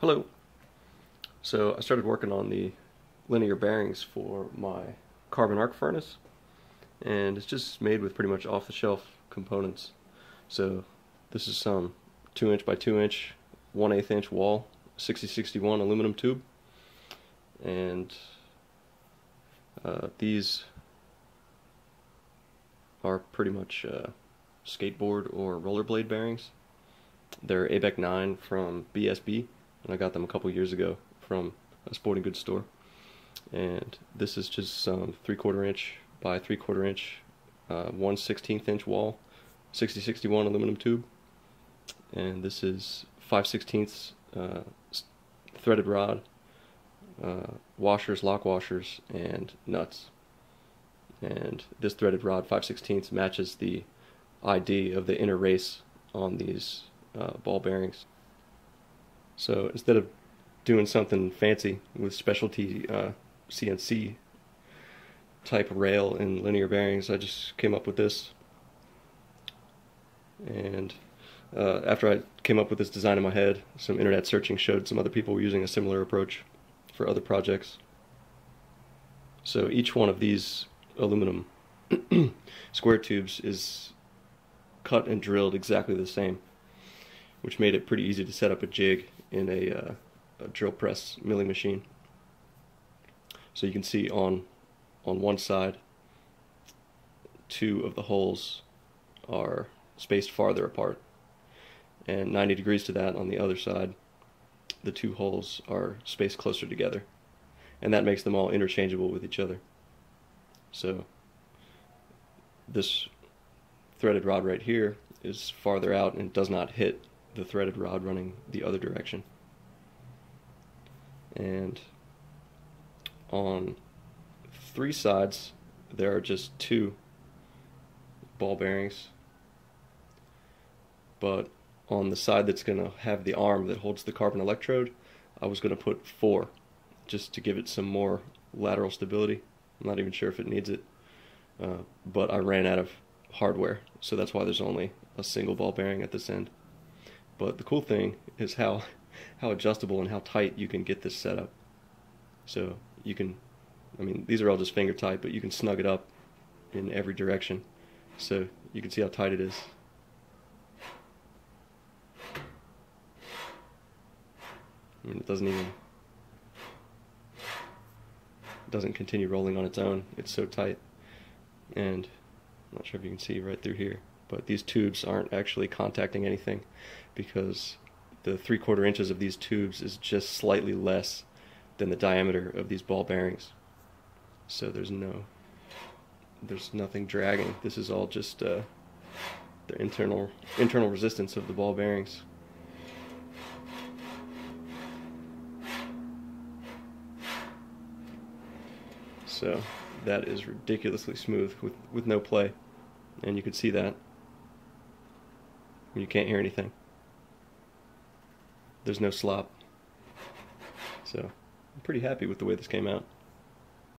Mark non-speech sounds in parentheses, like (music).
Hello. So I started working on the linear bearings for my carbon arc furnace and it's just made with pretty much off-the-shelf components. So this is some 2 inch by 2 inch 1 8 inch wall 6061 aluminum tube and uh, these are pretty much uh, skateboard or rollerblade bearings. They're ABEC 9 from BSB and I got them a couple years ago from a sporting goods store. And this is just some three quarter inch by three quarter inch, uh, one sixteenth inch wall, 6061 aluminum tube. And this is five sixteenths uh, threaded rod, uh, washers, lock washers, and nuts. And this threaded rod, 5 16ths, matches the ID of the inner race on these uh, ball bearings. So instead of doing something fancy with specialty uh, CNC type rail and linear bearings, I just came up with this. And uh, after I came up with this design in my head, some internet searching showed some other people were using a similar approach for other projects. So each one of these aluminum (clears throat) square tubes is cut and drilled exactly the same, which made it pretty easy to set up a jig in a, uh, a drill press milling machine. So you can see on on one side, two of the holes are spaced farther apart, and 90 degrees to that on the other side, the two holes are spaced closer together, and that makes them all interchangeable with each other. So this threaded rod right here is farther out and does not hit the threaded rod running the other direction. And on three sides, there are just two ball bearings. But on the side that's going to have the arm that holds the carbon electrode, I was going to put four just to give it some more lateral stability. I'm not even sure if it needs it. Uh, but I ran out of hardware, so that's why there's only a single ball bearing at this end. But the cool thing is how how adjustable and how tight you can get this set up. So you can, I mean, these are all just finger tight, but you can snug it up in every direction. So you can see how tight it is. I mean, it doesn't even it doesn't continue rolling on its own. It's so tight. And I'm not sure if you can see right through here, but these tubes aren't actually contacting anything because the three quarter inches of these tubes is just slightly less than the diameter of these ball bearings. So there's no, there's nothing dragging. This is all just uh, the internal internal resistance of the ball bearings. So that is ridiculously smooth with, with no play. And you can see that. You can't hear anything. There's no slop. So I'm pretty happy with the way this came out.